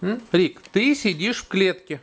М? Рик, ты сидишь в клетке.